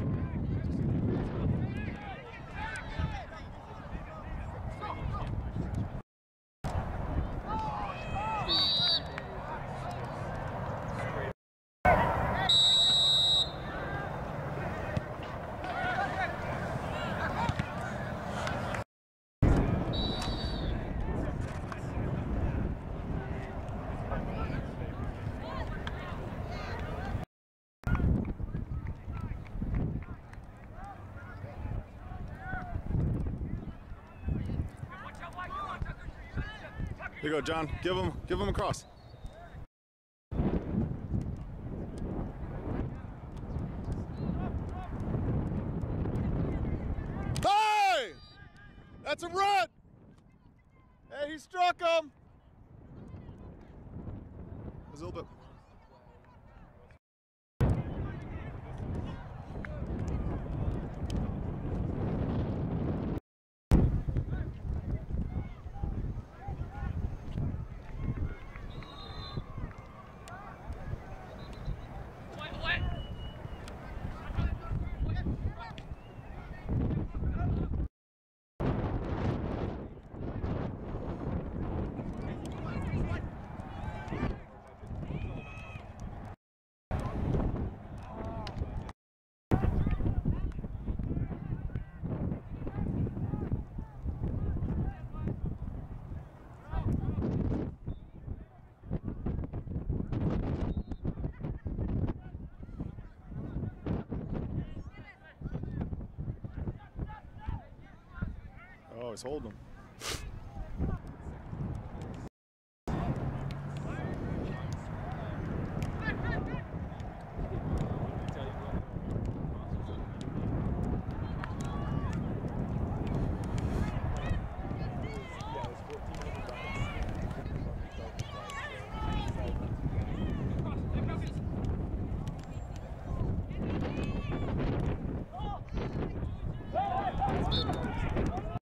Yes. You go, John. Give him, give him a cross. Hey! That's a run! Hey, he struck him! It was a little bit. Oh, he's holding him. Hey!